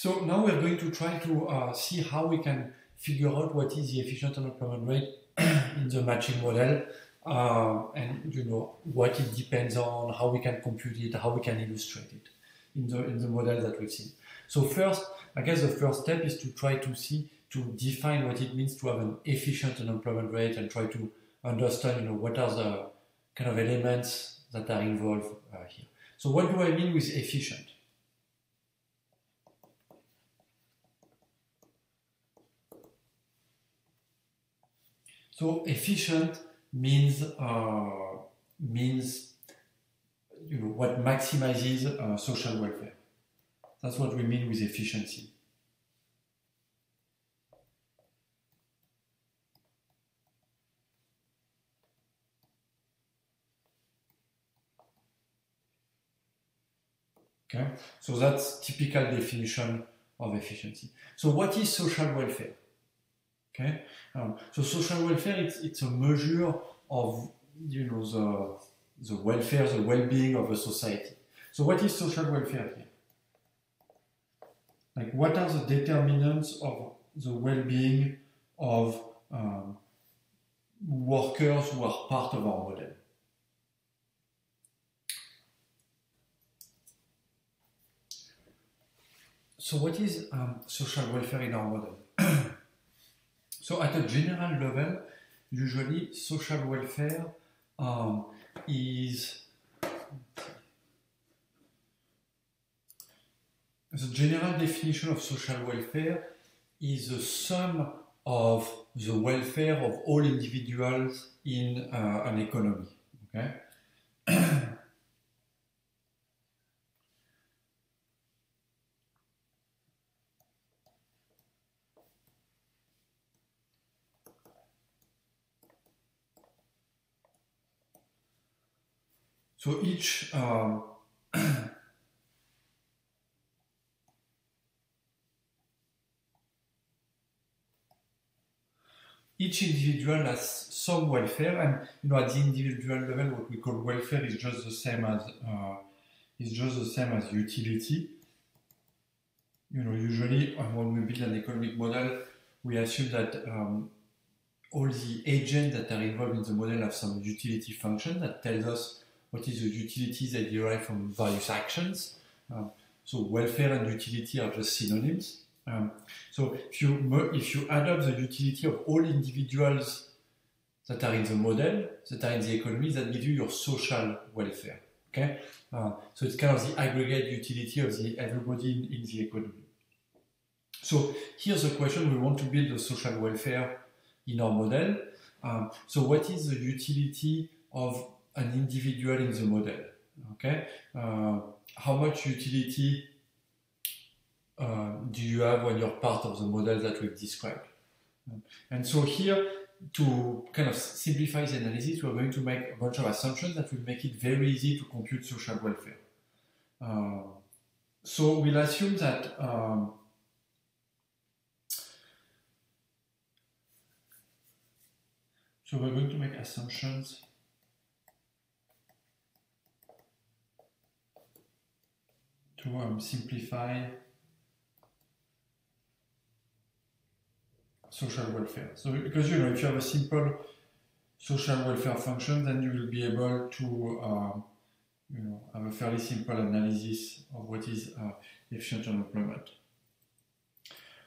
So now we're going to try to uh, see how we can figure out what is the efficient unemployment rate in the matching model, uh, and you know what it depends on, how we can compute it, how we can illustrate it in the in the model that we've seen. So first, I guess the first step is to try to see to define what it means to have an efficient unemployment rate and try to understand, you know, what are the kind of elements that are involved uh, here. So what do I mean with efficient? So efficient means uh, means you know what maximizes uh, social welfare. That's what we mean with efficiency. Okay, so that's typical definition of efficiency. So what is social welfare? Okay, um, so social welfare it's, it's a measure of you know the the welfare, the well-being of a society. So what is social welfare here? Like what are the determinants of the well-being of um, workers who are part of our model? So what is um, social welfare in our model? so at a general level, usually social welfare um, is the general definition of social welfare is the sum of the welfare of all individuals in uh, an economy. Okay. So each um, each individual has some welfare, and you know at the individual level, what we call welfare is just the same as uh, is just the same as utility. You know, usually when we build an economic model, we assume that um, all the agents that are involved in the model have some utility function that tells us what is the utilities that derive from various actions. Um, so welfare and utility are just synonyms. Um, so if you if you add up the utility of all individuals that are in the model, that are in the economy, that gives you your social welfare. Okay, uh, so it's kind of the aggregate utility of the everybody in, in the economy. So here's the question: We want to build a social welfare in our model. Um, so what is the utility of an individual in the model. Okay, uh, how much utility uh, do you have when you're part of the model that we've described? And so here, to kind of simplify the analysis, we're going to make a bunch of assumptions that will make it very easy to compute social welfare. Uh, so we'll assume that um, so we're going to make assumptions to um, simplify social welfare. So because you know if you have a simple social welfare function, then you will be able to uh, you know have a fairly simple analysis of what is uh, efficient unemployment.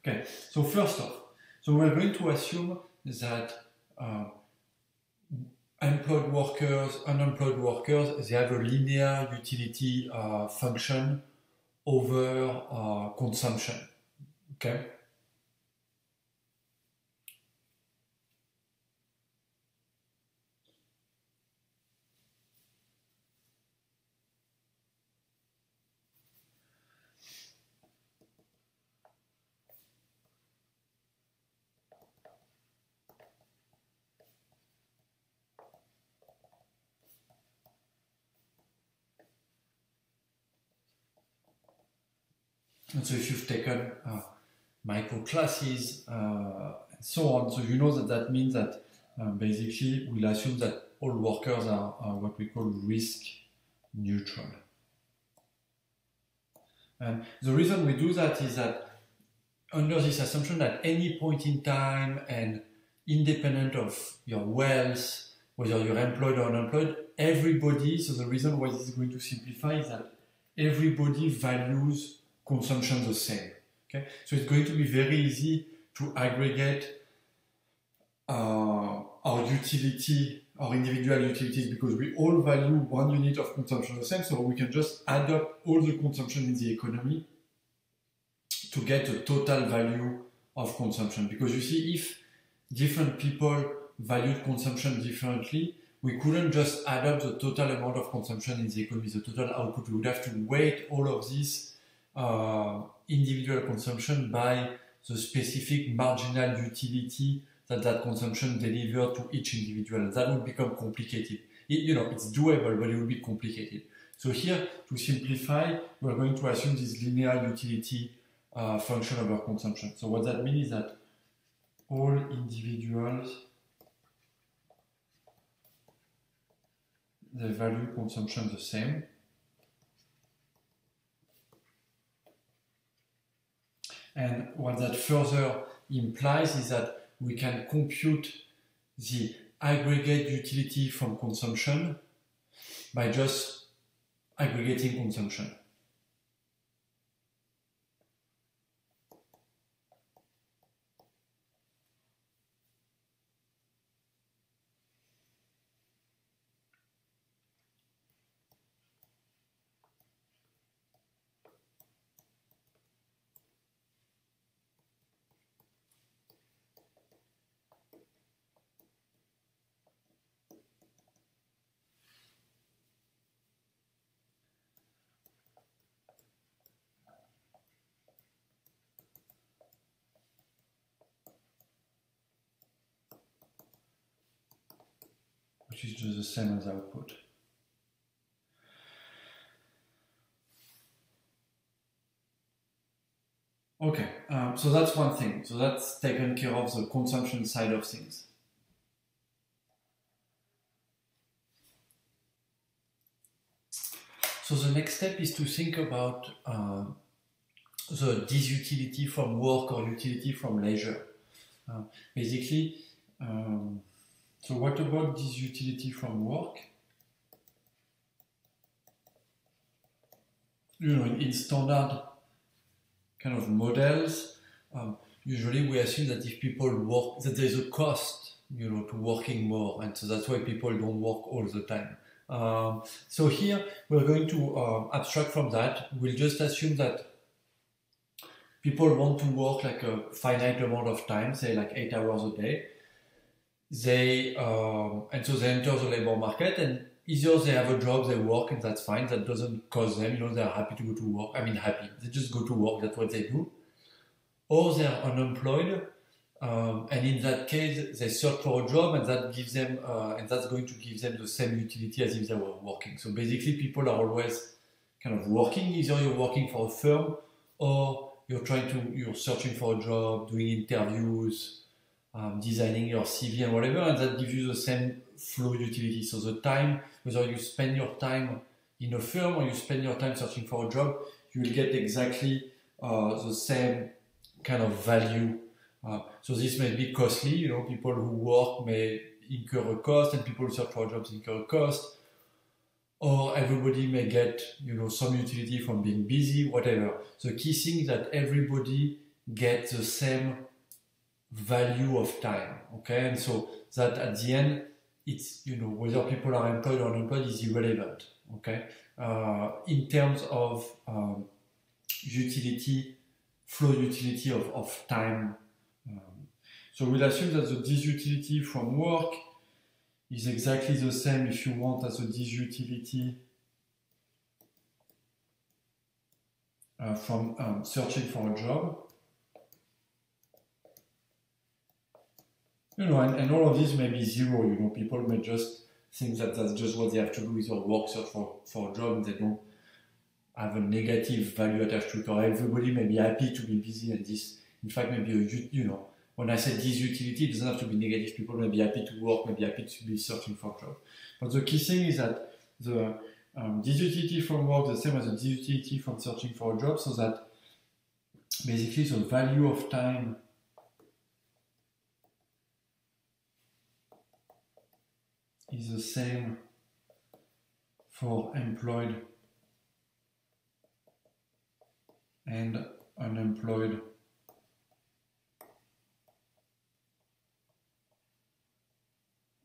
Okay, so first off, so we're going to assume that uh, employed workers, unemployed workers, they have a linear utility uh, function over uh, consumption. Okay. And so if you've taken uh, micro classes uh, and so on, so you know that that means that uh, basically we'll assume that all workers are, are, what we call risk neutral. And the reason we do that is that under this assumption at any point in time and independent of your wealth, whether you're employed or unemployed, everybody, so the reason why this is going to simplify is that everybody values consumption the same. Okay, so it's going to be very easy to aggregate uh, our utility, our individual utilities, because we all value one unit of consumption the same, so we can just add up all the consumption in the economy to get a total value of consumption. Because you see, if different people valued consumption differently, we couldn't just add up the total amount of consumption in the economy, the total output. We would have to weight all of this uh, individual consumption by the specific marginal utility that that consumption delivered to each individual. That would become complicated. It, you know, it's doable, but it would be complicated. So here, to simplify, we're going to assume this linear utility uh, function over consumption. So what that means is that all individuals they value consumption the same. And what that further implies is that we can compute the aggregate utility from consumption by just aggregating consumption. Is just the same as output. Okay, um, so that's one thing. So that's taken care of the consumption side of things. So the next step is to think about uh, the disutility from work or utility from leisure. Uh, basically, um, so what about disutility from work? You know, in, standard kind of models, um, usually we assume that if people work, that there's a cost, you know, to working more, and so that's why people don't work all the time. Um, so here we're going to um, abstract from that. We'll just assume that people want to work like a finite amount of time, say like eight hours a day, they um, and so they enter the labor market and either they have a job, they work, and that's fine. That doesn't cause them, you know, they're happy to go to work. I mean, happy. They just go to work. That's what they do. Or they're unemployed, um, and in that case, they search for a job, and that gives them, uh, and that's going to give them the same utility as if they were working. So basically, people are always kind of working. Either you're working for a firm, or you're trying to, you're searching for a job, doing interviews um, designing your CV and whatever, and that gives you the same flow utility. So the time, whether you spend your time in a firm or you spend your time searching for a job, you will get exactly uh, the same kind of value. Uh, so this may be costly, you know, people who work may incur a cost and people who search for jobs incur a cost. Or everybody may get, you know, some utility from being busy, whatever. The key thing is that everybody gets the same value of time. Okay, and so that at the end, it's you know whether people are employed or unemployed is irrelevant. Okay, uh, in terms of um, utility, flow utility of, of time. Um, so we'll assume that the disutility from work is exactly the same if you want as the disutility uh, from um, searching for a job. You know, and, and all of this may be zero, you know, people may just think that that's just what they have to do with your work search for, for a job they don't have a negative value attached to it, or everybody may be happy to be busy and this, in fact, maybe a, you know, when I say disutility, it doesn't have to be negative. People may be happy to work, may be happy to be searching for a job. But the key thing is that the um, utility from work the same as the utility from searching for a job, so that basically the value of time is the same for employed and unemployed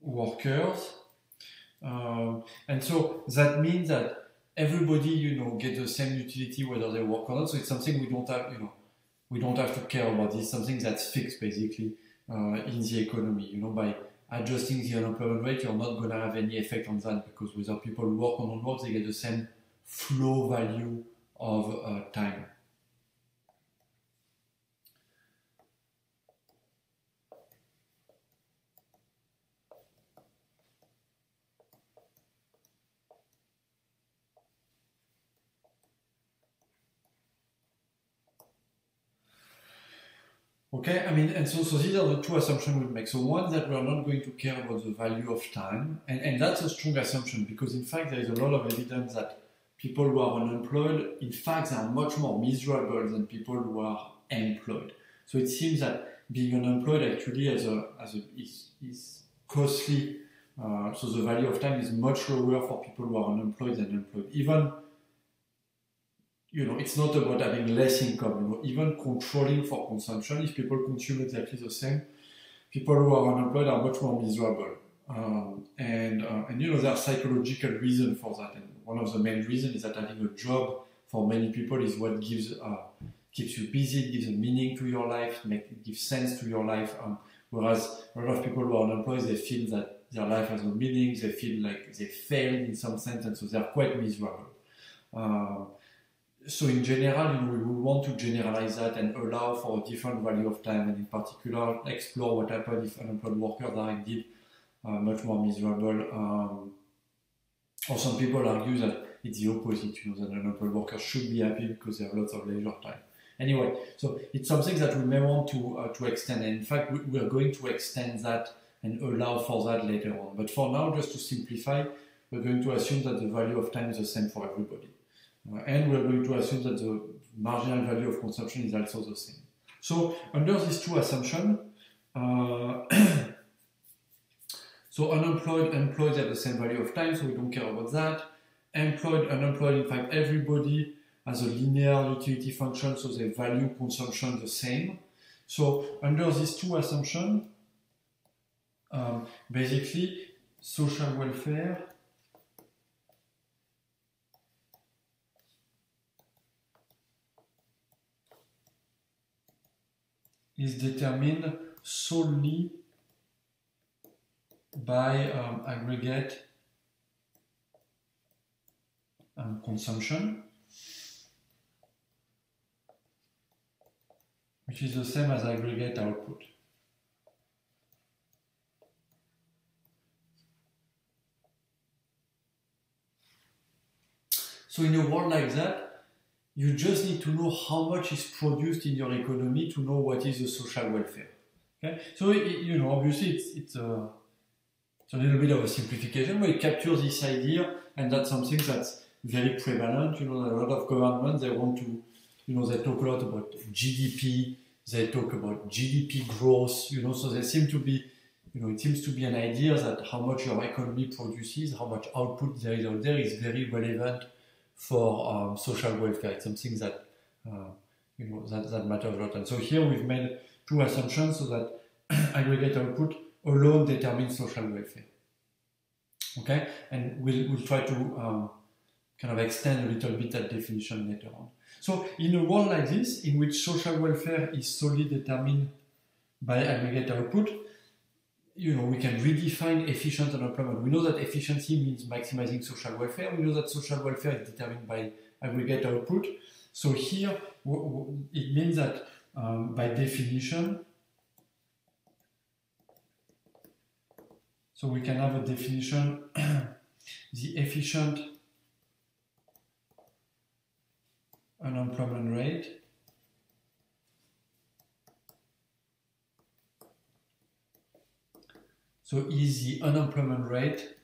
workers. Um, and so that means that everybody, you know, get the same utility whether they work or not. So it's something we don't have, you know, we don't have to care about. It's something that's fixed basically uh, in the economy. You know, by adjusting the unemployment rate, you're not going to have any effect on that because whether people work or don't work, they get the same flow value of uh, time. Okay, I mean, and so, so these are the two assumptions we make. So one that we are not going to care about the value of time, and, and that's a strong assumption because in fact there is a lot of evidence that people who are unemployed, in fact, are much more miserable than people who are employed. So it seems that being unemployed actually as a, as a, is, is costly. Uh, so the value of time is much lower for people who are unemployed than employed. Even you know, it's not about having less income. You know, even controlling for consumption, if people consume exactly the same, people who are unemployed are much more miserable. Um, and uh, and you know, there are psychological reasons for that. And one of the main reasons is that having a job for many people is what gives uh, keeps you busy, gives a meaning to your life, make, gives sense to your life. Um, whereas a lot of people who are unemployed, they feel that their life has no meaning, they feel like they failed in some sense, and so they're quite miserable. Uh, so in general, we will want to generalize that and allow for a different value of time, and in particular, explore what happens if unemployed workers are indeed uh, much more miserable. Um, or some people argue that it's the opposite, you know, that unemployed workers should be happy because they have lots of leisure time. Anyway, so it's something that we may want to uh, to extend, and in fact, we, we are going to extend that and allow for that later on. But for now, just to simplify, we're going to assume that the value of time is the same for everybody. And we're going to assume that the marginal value of consumption is also the same. So under these two assumptions, uh, so unemployed, employed have the same value of time, so we don't care about that. Employed, unemployed, in fact, everybody has a linear utility function, so they value consumption the same. So under these two assumptions, um, basically, social welfare is determined solely by um, aggregate um, consumption, which is the same as aggregate output. So in a world like that, you just need to know how much is produced in your economy to know what is the social welfare. Okay? So, you know, obviously it's, it's, a, it's a little bit of a simplification, but it captures this idea, and that's something that's very prevalent. You know, a lot of governments, they want to, you know, they talk a lot about GDP, they talk about GDP growth, you know, so there seem to be, you know, it seems to be an idea that how much your economy produces, how much output there is out there is very relevant for um, social welfare. It's something that uh, you know that, that matters a lot. And so here we've made two assumptions so that aggregate output alone determines social welfare. Okay, and we'll, we'll try to um, kind of extend a little bit that definition later on. So in a world like this, in which social welfare is solely determined by aggregate output, you know, we can redefine efficient unemployment. We know that efficiency means maximizing social welfare. We know that social welfare is determined by aggregate output. So here, it means that um, by definition, so we can have a definition, the efficient unemployment rate So is the unemployment rate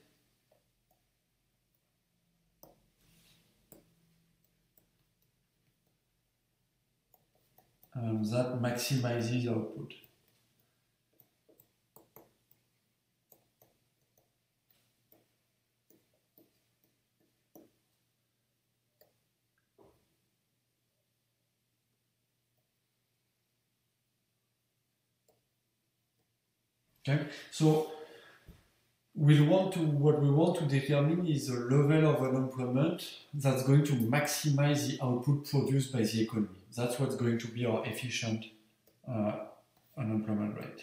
um, that maximizes output. Okay, so we want to what we want to determine is the level of unemployment that's going to maximize the output produced by the economy. That's what's going to be our efficient uh, unemployment rate.